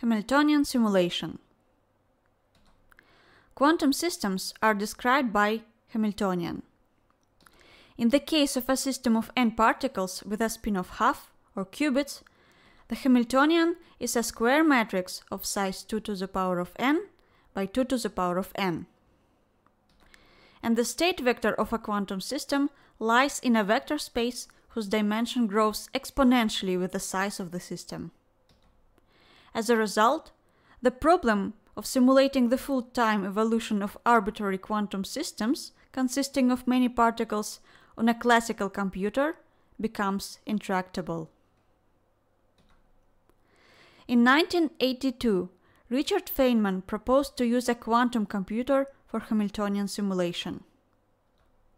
Hamiltonian simulation. Quantum systems are described by Hamiltonian. In the case of a system of n particles with a spin of half or qubits, the Hamiltonian is a square matrix of size 2 to the power of n by 2 to the power of n. And the state vector of a quantum system lies in a vector space whose dimension grows exponentially with the size of the system. As a result, the problem of simulating the full time evolution of arbitrary quantum systems consisting of many particles on a classical computer becomes intractable. In 1982, Richard Feynman proposed to use a quantum computer for Hamiltonian simulation.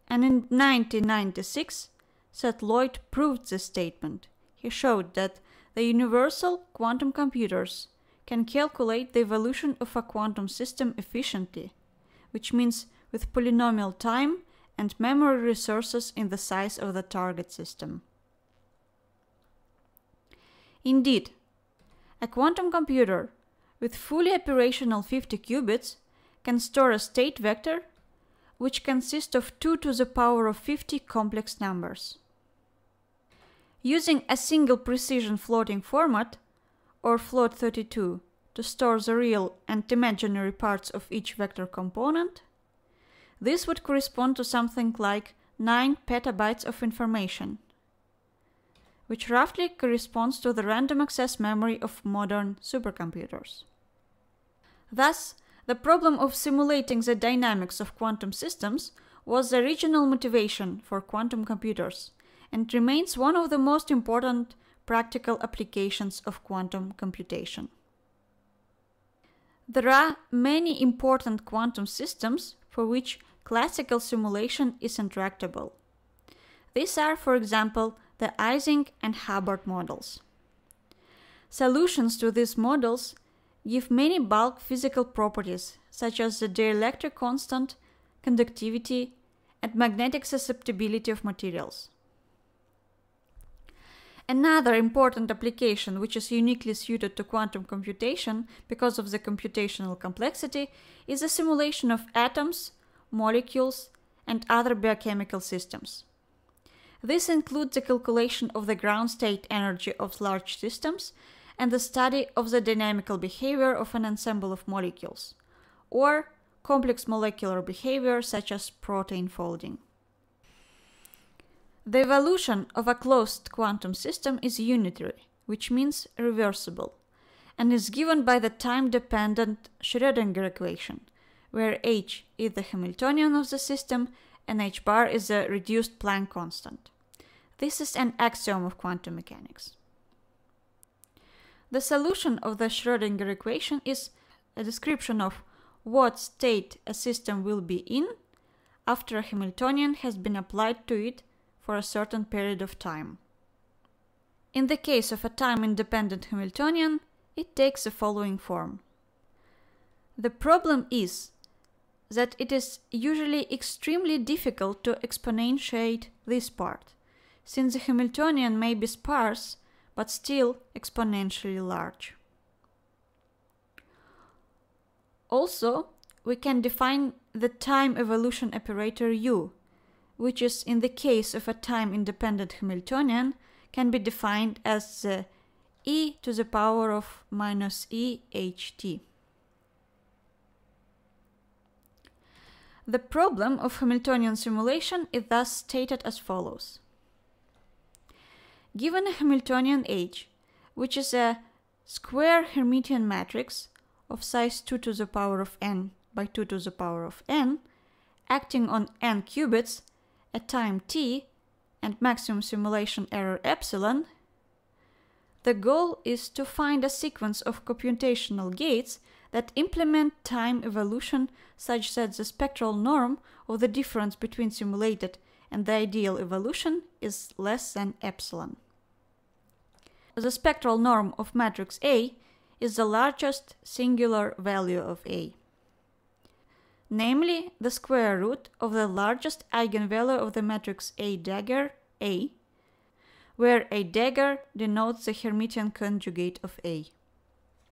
And in 1996, Seth Lloyd proved this statement. He showed that the universal quantum computers can calculate the evolution of a quantum system efficiently, which means with polynomial time and memory resources in the size of the target system. Indeed, a quantum computer with fully operational 50 qubits can store a state vector which consists of 2 to the power of 50 complex numbers. Using a single precision floating format, or float 32, to store the real and imaginary parts of each vector component, this would correspond to something like 9 petabytes of information, which roughly corresponds to the random access memory of modern supercomputers. Thus, the problem of simulating the dynamics of quantum systems was the original motivation for quantum computers and remains one of the most important practical applications of quantum computation. There are many important quantum systems for which classical simulation is intractable. These are, for example, the Ising and Hubbard models. Solutions to these models give many bulk physical properties, such as the dielectric constant, conductivity, and magnetic susceptibility of materials. Another important application, which is uniquely suited to quantum computation because of the computational complexity, is the simulation of atoms, molecules, and other biochemical systems. This includes the calculation of the ground state energy of large systems and the study of the dynamical behavior of an ensemble of molecules, or complex molecular behavior such as protein folding. The evolution of a closed quantum system is unitary, which means reversible, and is given by the time-dependent Schrödinger equation, where h is the Hamiltonian of the system and h bar is the reduced Planck constant. This is an axiom of quantum mechanics. The solution of the Schrödinger equation is a description of what state a system will be in after a Hamiltonian has been applied to it for a certain period of time. In the case of a time-independent Hamiltonian, it takes the following form. The problem is that it is usually extremely difficult to exponentiate this part, since the Hamiltonian may be sparse but still exponentially large. Also, we can define the time evolution operator u, which is in the case of a time-independent Hamiltonian, can be defined as the e to the power of minus e h t. The problem of Hamiltonian simulation is thus stated as follows. Given a Hamiltonian H, which is a square Hermitian matrix of size 2 to the power of n by 2 to the power of n, acting on n qubits, at time t and maximum simulation error epsilon, the goal is to find a sequence of computational gates that implement time evolution such that the spectral norm of the difference between simulated and the ideal evolution is less than epsilon. The spectral norm of matrix A is the largest singular value of A namely the square root of the largest eigenvalue of the matrix A dagger A, where A dagger denotes the Hermitian conjugate of A.